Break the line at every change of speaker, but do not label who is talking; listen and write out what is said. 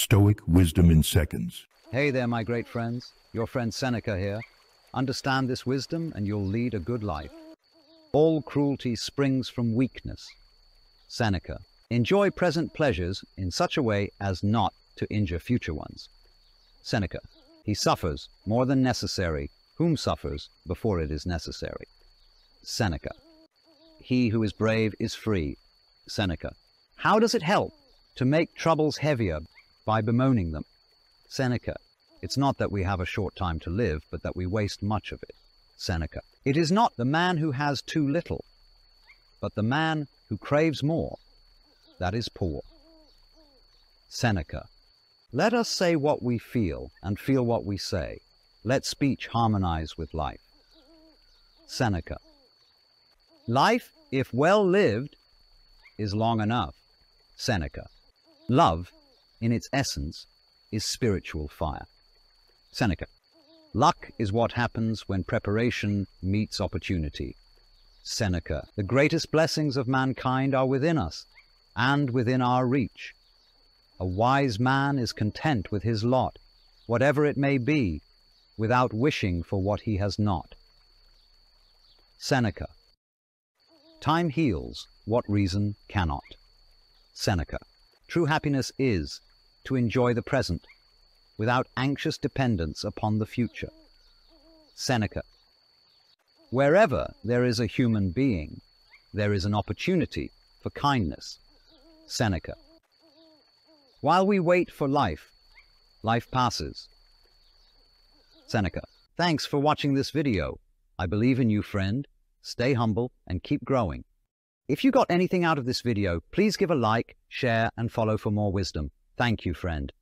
Stoic wisdom in seconds.
Hey there, my great friends. Your friend Seneca here. Understand this wisdom and you'll lead a good life. All cruelty springs from weakness. Seneca. Enjoy present pleasures in such a way as not to injure future ones. Seneca. He suffers more than necessary, whom suffers before it is necessary. Seneca. He who is brave is free. Seneca. How does it help to make troubles heavier by bemoaning them? Seneca. It's not that we have a short time to live, but that we waste much of it. Seneca. It is not the man who has too little, but the man who craves more, that is poor. Seneca. Let us say what we feel and feel what we say. Let speech harmonize with life. Seneca. Life, if well lived, is long enough. Seneca. Love, in its essence, is spiritual fire. Seneca. Luck is what happens when preparation meets opportunity. Seneca. The greatest blessings of mankind are within us and within our reach. A wise man is content with his lot, whatever it may be, without wishing for what he has not. Seneca. Time heals what reason cannot. Seneca. True happiness is to enjoy the present without anxious dependence upon the future. Seneca. Wherever there is a human being, there is an opportunity for kindness. Seneca. While we wait for life, life passes. Seneca. Thanks for watching this video. I believe in you, friend. Stay humble and keep growing. If you got anything out of this video, please give a like, share, and follow for more wisdom. Thank you, friend.